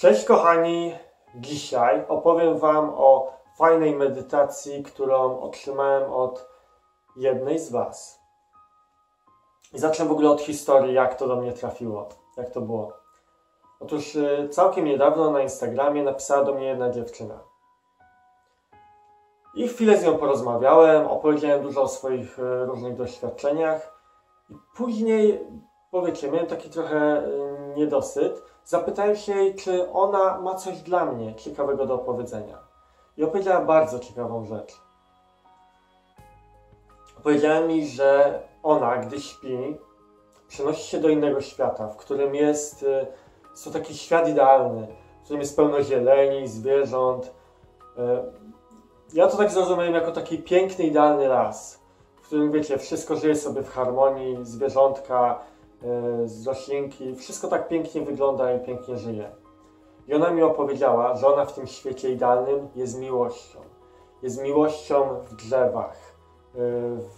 Cześć kochani, dzisiaj opowiem Wam o fajnej medytacji, którą otrzymałem od jednej z Was. I zacznę w ogóle od historii, jak to do mnie trafiło, jak to było. Otóż y, całkiem niedawno na Instagramie napisała do mnie jedna dziewczyna. I chwilę z nią porozmawiałem, opowiedziałem dużo o swoich y, różnych doświadczeniach. I później, powiecie, miałem taki trochę y, niedosyt Zapytałem się jej, czy ona ma coś dla mnie ciekawego do opowiedzenia. I opowiedziała bardzo ciekawą rzecz. Powiedziała mi, że ona, gdy śpi, przenosi się do innego świata, w którym jest, y, jest to taki świat idealny, w którym jest pełno zieleni, zwierząt. Y, ja to tak zrozumiałem jako taki piękny, idealny las, w którym, wiecie, wszystko żyje sobie w harmonii, zwierzątka, z roślinki. Wszystko tak pięknie wygląda i pięknie żyje. I ona mi opowiedziała, że ona w tym świecie idealnym jest miłością. Jest miłością w drzewach, e,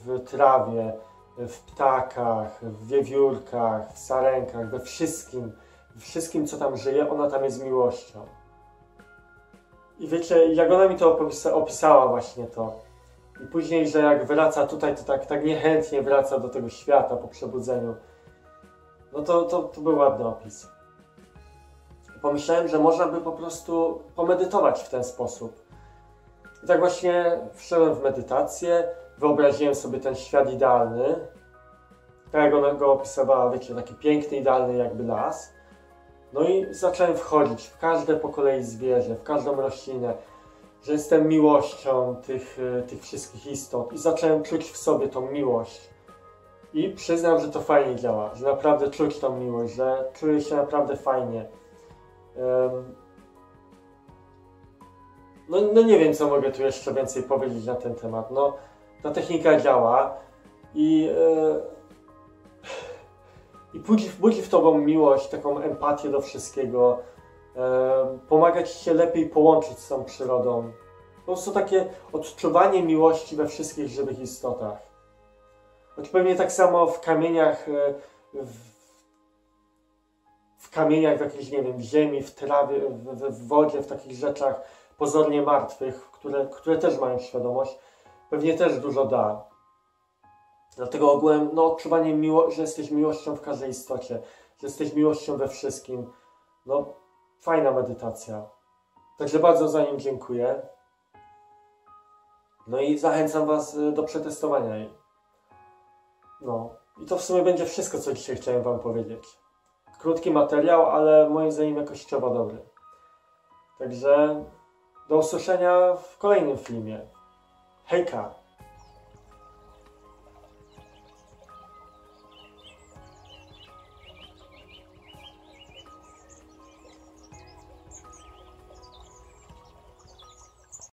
w trawie, w ptakach, w wiewiórkach, w sarenkach, we wszystkim, wszystkim co tam żyje, ona tam jest miłością. I wiecie, jak ona mi to opisała właśnie to, i później, że jak wraca tutaj, to tak, tak niechętnie wraca do tego świata po przebudzeniu, no to, to, to był ładny opis. Pomyślałem, że można by po prostu pomedytować w ten sposób. I tak właśnie wszedłem w medytację, wyobraziłem sobie ten świat idealny, tak jak ona go opisywała, wiecie, taki piękny, idealny jakby las. No i zacząłem wchodzić w każde po kolei zwierzę, w każdą roślinę, że jestem miłością tych, tych wszystkich istot i zacząłem czuć w sobie tą miłość. I przyznam, że to fajnie działa, że naprawdę czuć tą miłość, że czuję się naprawdę fajnie. No, no nie wiem, co mogę tu jeszcze więcej powiedzieć na ten temat. No, ta technika działa i, yy, i budzi, budzi w tobą miłość, taką empatię do wszystkiego. Pomaga ci się lepiej połączyć z tą przyrodą. Po prostu takie odczuwanie miłości we wszystkich żywych istotach. Choć pewnie tak samo w kamieniach, e, w, w kamieniach, w jakiejś, nie wiem, w ziemi, w trawie, w, w wodzie, w takich rzeczach pozornie martwych, które, które też mają świadomość, pewnie też dużo da. Dlatego ogółem, no, odczuwanie, miło, że jesteś miłością w każdej istocie, że jesteś miłością we wszystkim. No, fajna medytacja. Także bardzo za nim dziękuję. No i zachęcam Was e, do przetestowania jej. No. I to w sumie będzie wszystko, co dzisiaj chciałem Wam powiedzieć. Krótki materiał, ale moim zdaniem jakościowo dobry. Także do usłyszenia w kolejnym filmie. Hejka!